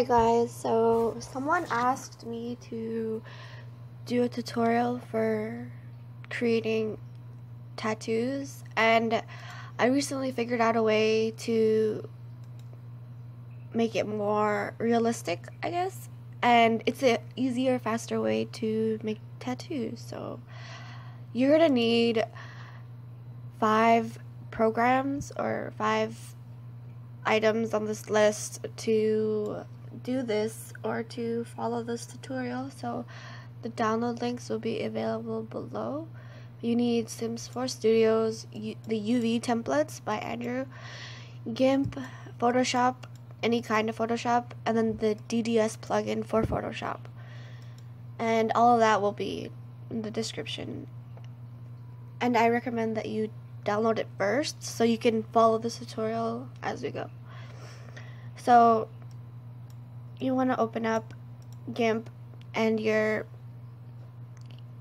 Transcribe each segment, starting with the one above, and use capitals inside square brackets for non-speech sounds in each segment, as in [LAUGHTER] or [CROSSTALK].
Hi guys, so someone asked me to do a tutorial for creating tattoos and I recently figured out a way to make it more realistic, I guess. And it's an easier, faster way to make tattoos. So you're gonna need five programs or five items on this list to do this or to follow this tutorial. So the download links will be available below. You need Sims 4 Studios, the UV templates by Andrew, GIMP, Photoshop, any kind of Photoshop, and then the DDS plugin for Photoshop. And all of that will be in the description. And I recommend that you download it first so you can follow this tutorial as we go. So you want to open up GIMP and your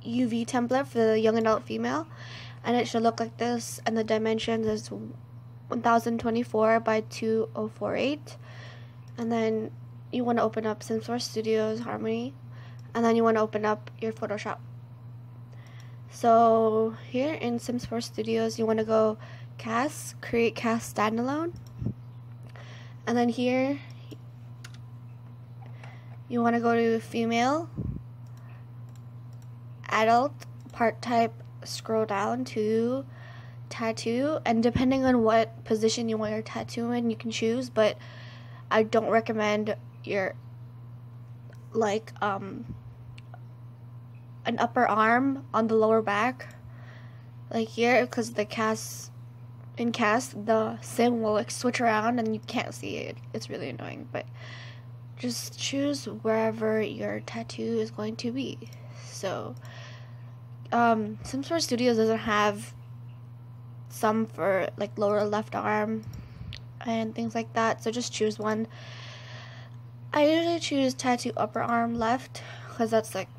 UV template for the young adult female and it should look like this and the dimensions is 1024 by 2048 and then you want to open up Sims 4 Studios Harmony and then you want to open up your Photoshop. So here in Sims 4 Studios you want to go CAS create CAS standalone. And then here you want to go to female? Adult part type scroll down to tattoo. And depending on what position you want your tattoo in you can choose but I don't recommend your like um an upper arm on the lower back. Like here because the CAS in CAS the sim will like switch around and you can't see it. It's really annoying but just choose wherever your tattoo is going to be so um, Sims 4 Studios doesn't have some for like lower left arm and things like that. So just choose one. I usually choose tattoo upper arm left because that's like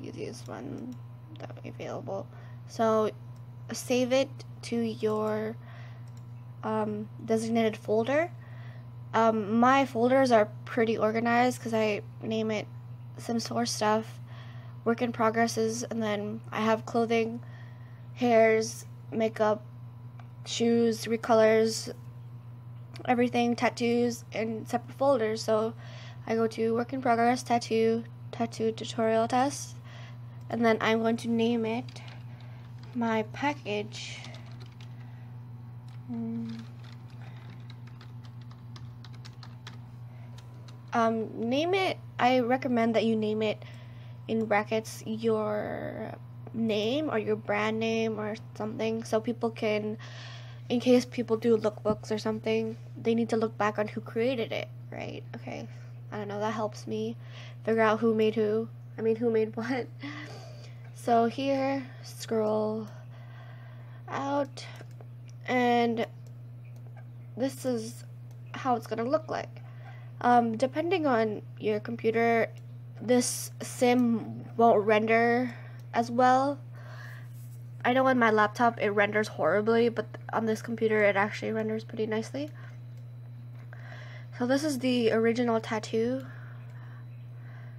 the easiest one that available. So save it to your um, designated folder. Um, my folders are pretty organized because I name it Sims 4 stuff work in progresses, and then I have clothing, hairs, makeup, shoes, recolors, everything, tattoos, in separate folders. So I go to work in progress, tattoo, tattoo tutorial test, and then I'm going to name it my package. Hmm. Um, name it, I recommend that you name it in brackets your name or your brand name or something so people can in case people do lookbooks or something they need to look back on who created it right? Okay. I don't know that helps me figure out who made who. I mean who made [LAUGHS] what. So here scroll out and this is how it's gonna look like um, depending on your computer this sim won't render as well. I know on my laptop it renders horribly, but on this computer it actually renders pretty nicely. So this is the original tattoo.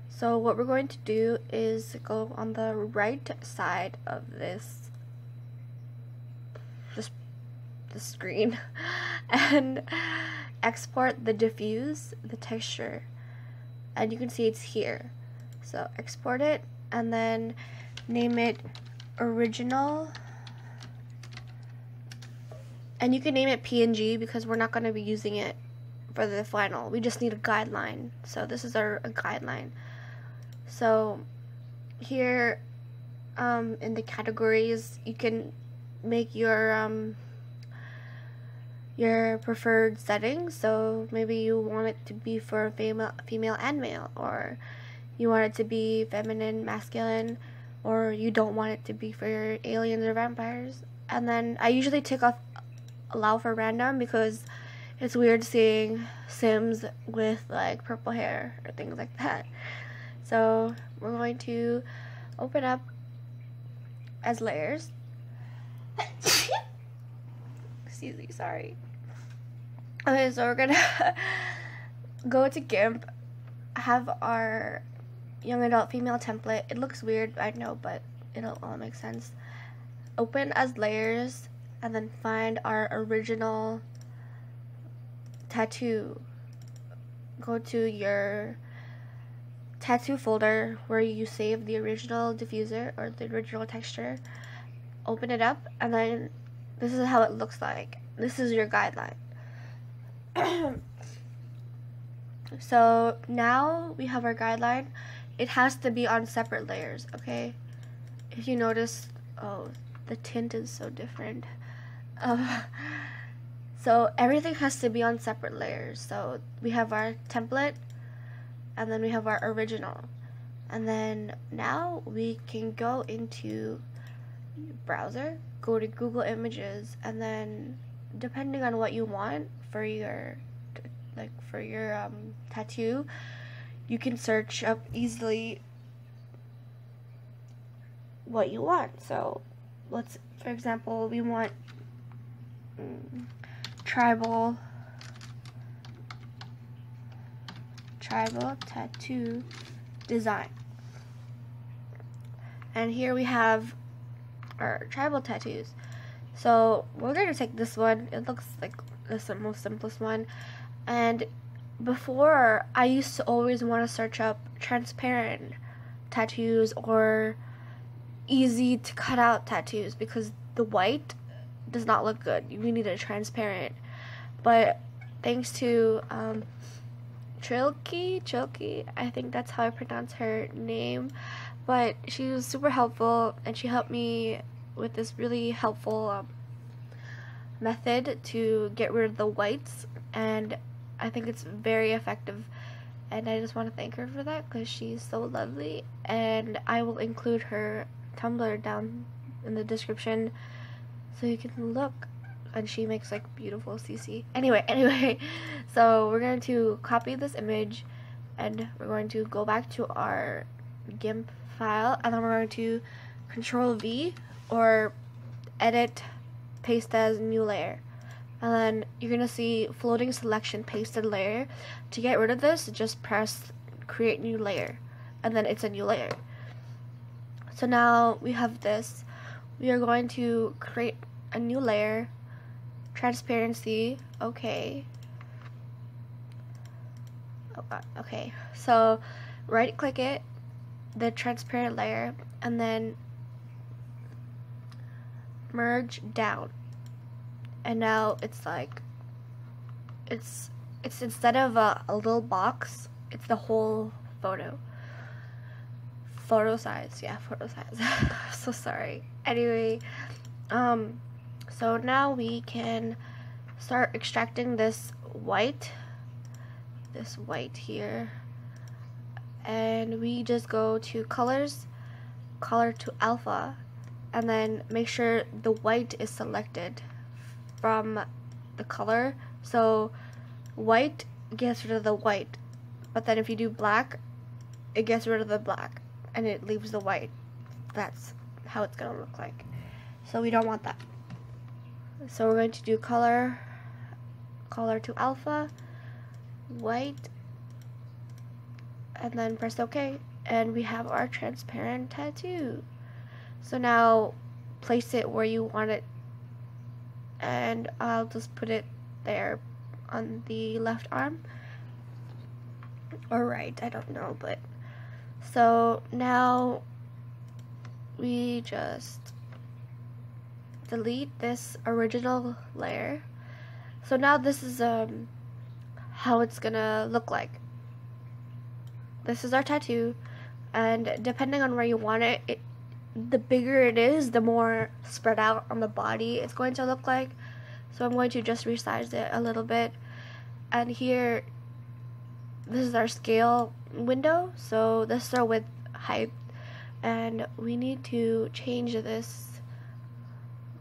So what we're going to do is go on the right side of this this, the screen [LAUGHS] and export the diffuse, the texture and you can see it's here. So export it and then name it original. And you can name it PNG because we're not going to be using it for the final. We just need a guideline. So this is our guideline. So here um, in the categories, you can make your um, your preferred settings. So maybe you want it to be for female, female and male, or you want it to be feminine, masculine, or you don't want it to be for aliens or vampires. And then I usually take off allow for random because it's weird seeing Sims with like purple hair or things like that. So we're going to open up as layers. [COUGHS] Excuse me, sorry. Okay, so we're gonna [LAUGHS] go to GIMP have our young adult female template. It looks weird, I know, but it'll all make sense. Open as layers and then find our original tattoo. Go to your tattoo folder where you save the original diffuser or the original texture. Open it up and then this is how it looks like. This is your guideline. [CLEARS THROAT] so now we have our guideline. It has to be on separate layers, okay? If you notice, oh, the tint is so different. Uh, [LAUGHS] so everything has to be on separate layers. So we have our template, and then we have our original. And then now we can go into browser, go to Google Images, and then depending on what you want for your like for your um, tattoo, you can search up easily what you want. So let's, for example, we want mm, tribal tribal tattoo design. And here we have our tribal tattoos. So we're going to take this one. It looks like the most simplest one. And before, I used to always want to search up transparent tattoos or easy to cut out tattoos because the white does not look good. We need a transparent. But thanks to um, Trillyke, Trillyke, I think that's how I pronounce her name. But she was super helpful and she helped me with this really helpful um, method to get rid of the whites and I think it's very effective and I just want to thank her for that because she's so lovely and I will include her Tumblr down in the description so you can look and she makes like beautiful CC. Anyway, [LAUGHS] anyway, so we're going to copy this image and we're going to go back to our GIMP file and then we're going to control V or edit paste as new layer. And then you're gonna see floating selection pasted layer. To get rid of this just press create new layer and then it's a new layer. So now we have this. We are going to create a new layer. Transparency okay. Oh, uh, okay. So right click it the transparent layer and then merge down. And now it's like it's it's instead of a, a little box it's the whole photo. Photo size yeah photo size. [LAUGHS] So sorry. Anyway um so now we can start extracting this white this white here. And we just go to colors color to alpha and then make sure the white is selected from the color. So white gets rid of the white, but then if you do black, it gets rid of the black and it leaves the white. That's how it's to look like. So we don't want that. So we're going to do color, color to alpha, white, and then press OK. And we have our transparent tattoo. So now place it where you want it and I'll just put it there on the left arm. Or right I don't know but so now we just delete this original layer. So now this is um how it's gonna look like. This is our tattoo and depending on where you want it, it the bigger it is, the more spread out on the body it's going to look like. So I'm going to just resize it a little bit. And here, this is our scale window. So this is our width height. And we need to change this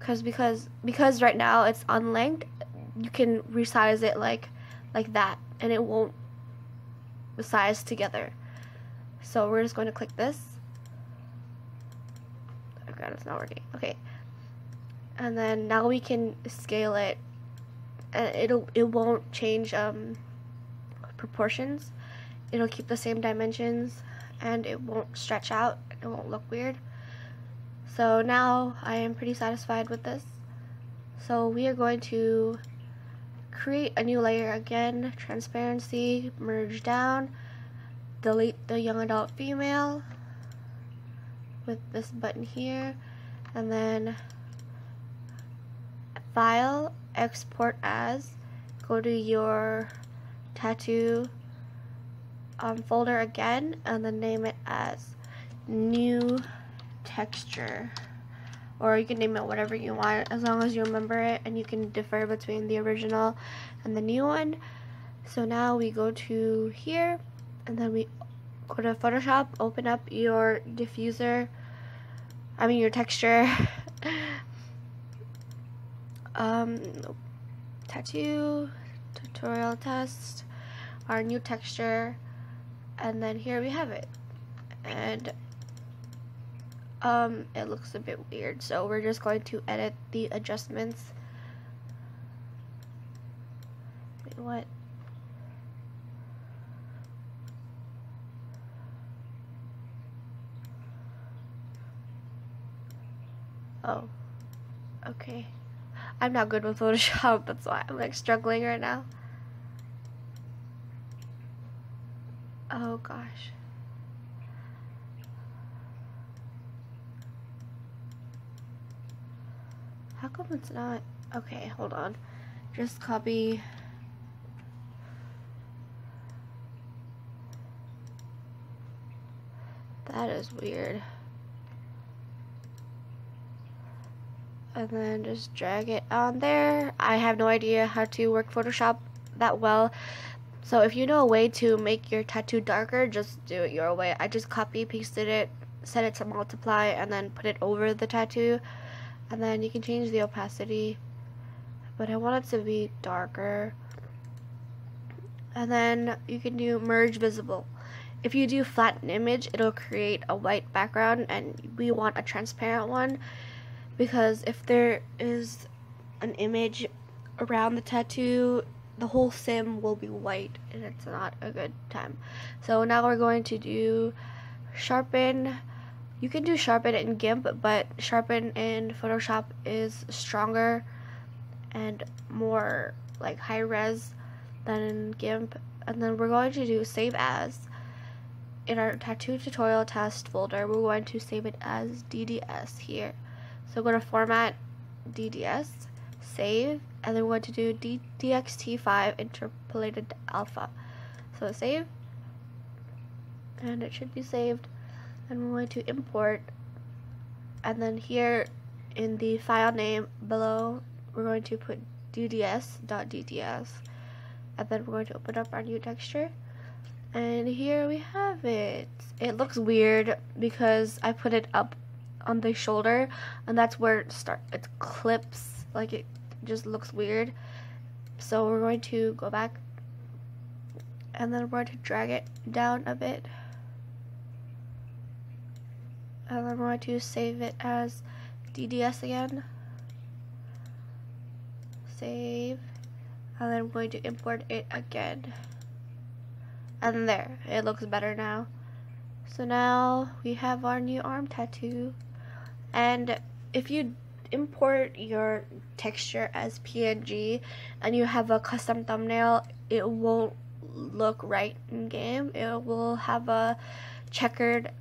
because because because right now it's unlinked you can resize it like like that and it won't size together so we're just going to click this god, it's not working. Okay. And then now we can scale it and it'll it won't change um proportions. it'll keep the same dimensions and it won't stretch out it won't look weird so now I am pretty satisfied with this so we are going to create a new layer again transparency merge down delete the young adult female with this button here. And then file export as go to your tattoo um, folder again and then name it as new texture. Or you can name it whatever you want as long as you remember it and you can differ between the original and the new one. So now we go to here and then we go to Photoshop open up your diffuser I mean your texture. Um, tattoo tutorial test our new texture and then here we have it. And um, it looks a bit weird so we're just going to edit the adjustments. Wait what oh okay I'm not good with Photoshop that's why I'm like struggling right now Oh gosh. How come it's not? Okay, hold on. Just copy. That is weird. And then just drag it on there. I have no idea how to work Photoshop that well. So if you know a way to make your tattoo darker, just do it your way. I just copy pasted it, set it to multiply, and then put it over the tattoo. And then you can change the opacity. But I want it to be darker. And then you can do merge visible. If you do flatten image, it'll create a white background and we want a transparent one because if there is an image around the tattoo the whole sim will be white and it's not a good time. So now we're going to do sharpen. You can do sharpen in GIMP, but sharpen in Photoshop is stronger and more like high res than in GIMP. And then we're going to do save as. In our tattoo tutorial test folder, we're going to save it as DDS here. So go to format DDS, save, and then we're going to do D DXT5 interpolated alpha. So save, and it should be saved. And we're going to import, and then here in the file name below, we're going to put dds.dds, and then we're going to open up our new texture. And here we have it. It looks weird because I put it up on the shoulder, and that's where it start. It clips like it just looks weird. So we're going to go back and then we're going to drag it down a bit. And then we're going to save it as DDS again. Save. And then I'm going to import it again. And there, it looks better now. So now we have our new arm tattoo. And if you import your texture as PNG and you have a custom thumbnail, it won't look right in game. It will have a checkered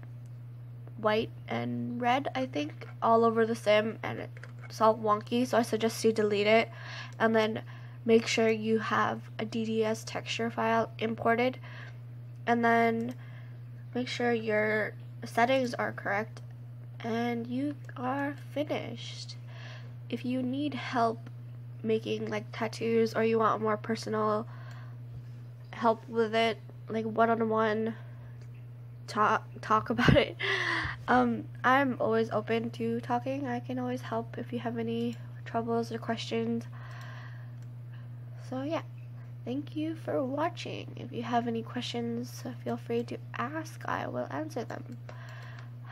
white and red, I think, all over the sim and it's all wonky. So I suggest you delete it and then make sure you have a DDS texture file imported and then make sure your settings are correct and you are finished. If you need help making like tattoos or you want more personal help with it, like one-on-one talk talk [LAUGHS] about it, um, I'm always open to talking. I can always help if you have any troubles or questions. So yeah, thank you for watching. If you have any questions, feel free to ask. I will answer them.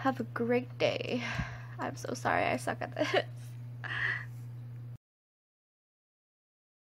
Have a great day. [SIGHS] I'm so sorry I suck at this. [LAUGHS]